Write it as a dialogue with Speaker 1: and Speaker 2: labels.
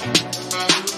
Speaker 1: Thank you.